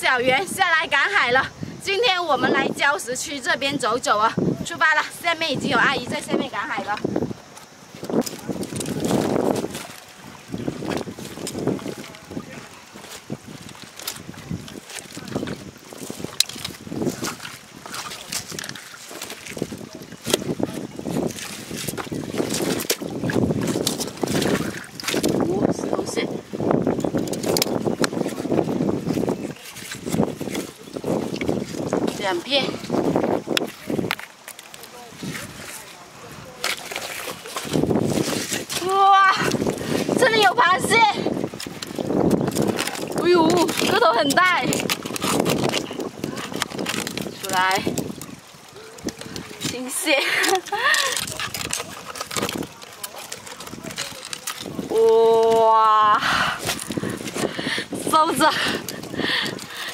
小圆下来赶海了。今天我们来礁石区这边走走啊，出发了。下面已经有阿姨在下面赶海了。两片，哇，这里有螃蟹，哎呦，个头很大，出来，新鲜，哇，收着，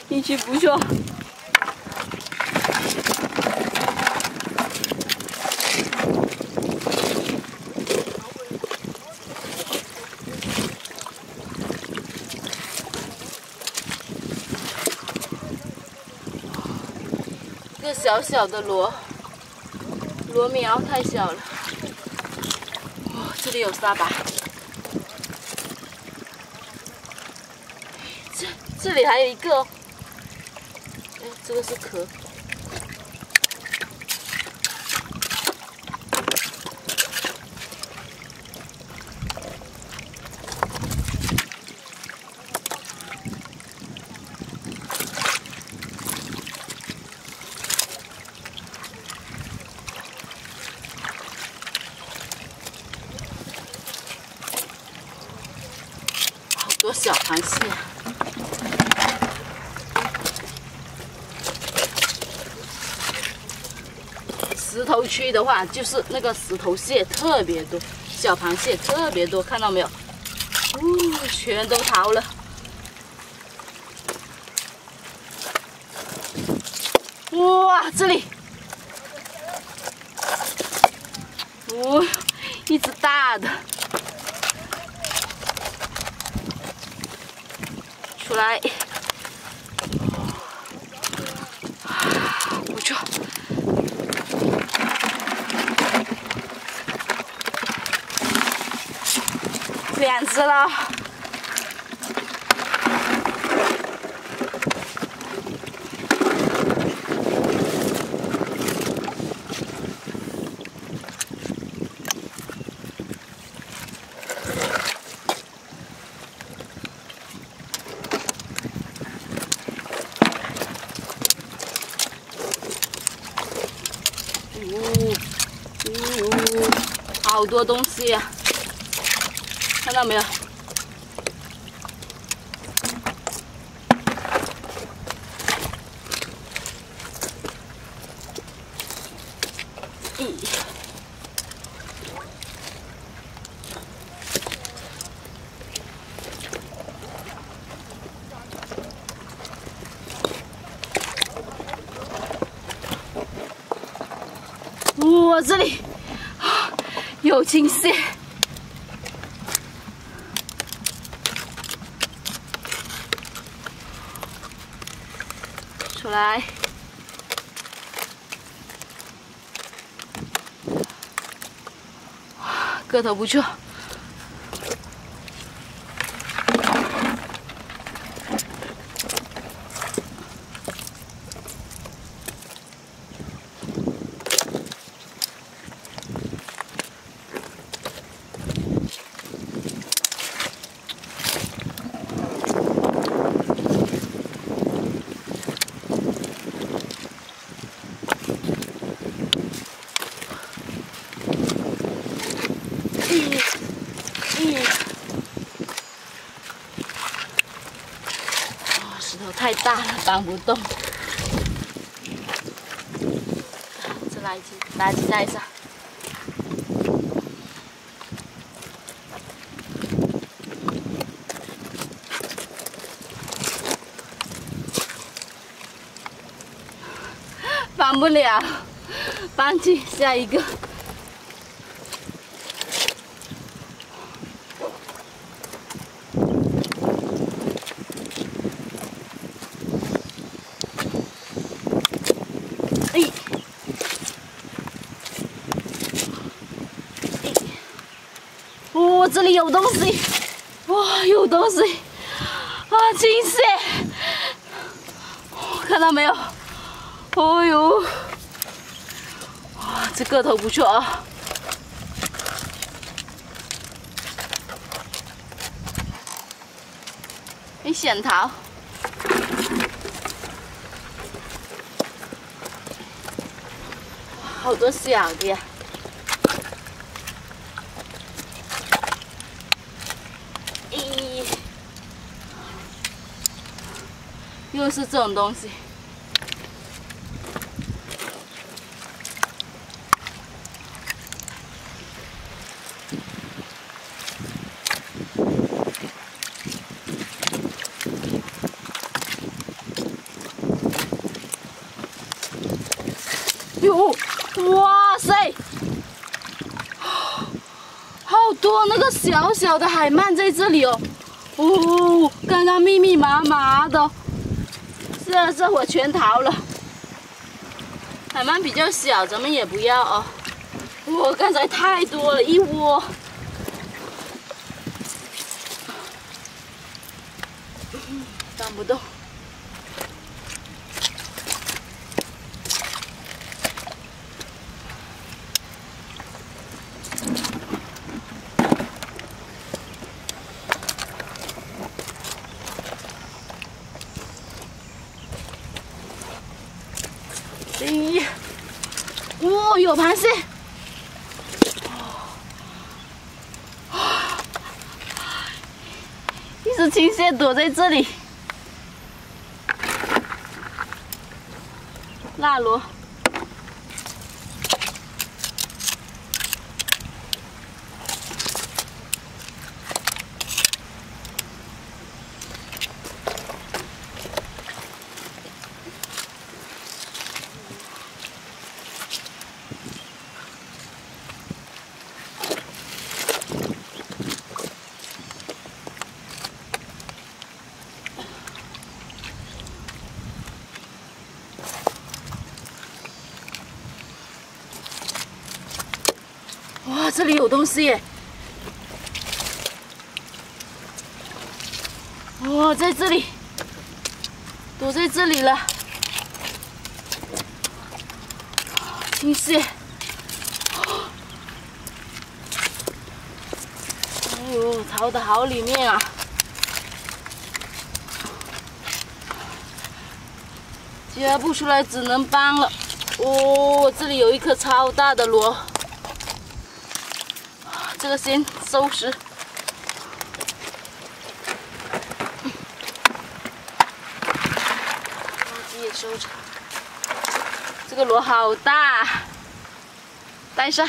运气不错。个小小的螺，螺苗太小了。哇，这里有沙白。这这里还有一个，哎，这个是壳。多小螃蟹！石头区的话，就是那个石头蟹特别多，小螃蟹特别多，看到没有？哦，全都逃了！哇，这里，哦，一只大的。来，不错，两只了。好多东西呀，看到没有？哇，这里！有惊喜，出来，个头不错。石头太大了，搬不动。这垃圾，垃圾袋上。搬不了，搬去下一个。我这里有东西，哇，有东西，啊，金蟹，看到没有？哦呦，哇，这个头不错啊。一仙桃，好多小的呀！又是这种东西。哟，哇塞，好多那个小小的海鳗在这里哦，哦，刚刚密密麻麻的，这这我全逃了。海鳗比较小，咱们也不要哦。我，刚才太多了，一窝，搬不动。哎呀，哦，有螃蟹！一只青蟹躲在这里，辣螺。哇，这里有东西耶！哇，在这里，躲在这里了，青蟹！哎呦，逃得好里面啊！夹不出来，只能搬了。哦，这里有一颗超大的螺。这个先收拾，垃圾也收着。这个螺好大，带上。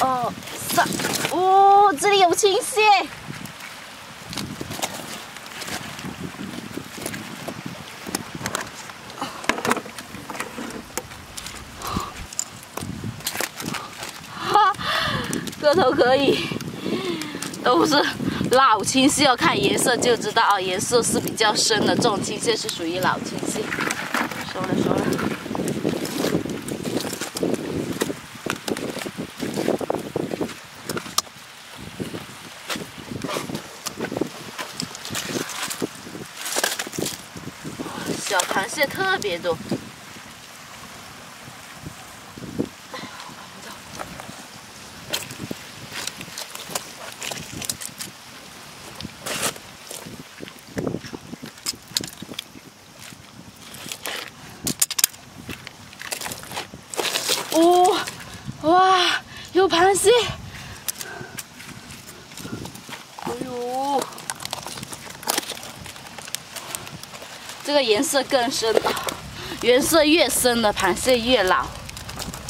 哦，三，哦，这里有青蟹。都可以，都是老青蟹，要看颜色就知道啊，颜色是比较深的，这种青蟹是属于老青蟹。收了收了。小螃蟹特别多。哦，哇，有螃蟹！哎呦，这个颜色更深了，颜色越深的螃蟹越老，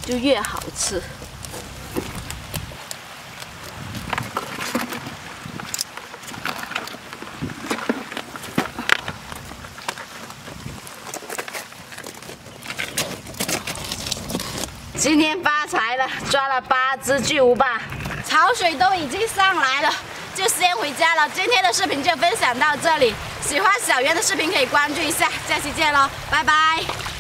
就越好吃。今天发财了，抓了八只巨无霸，潮水都已经上来了，就先回家了。今天的视频就分享到这里，喜欢小圆的视频可以关注一下，下期见喽，拜拜。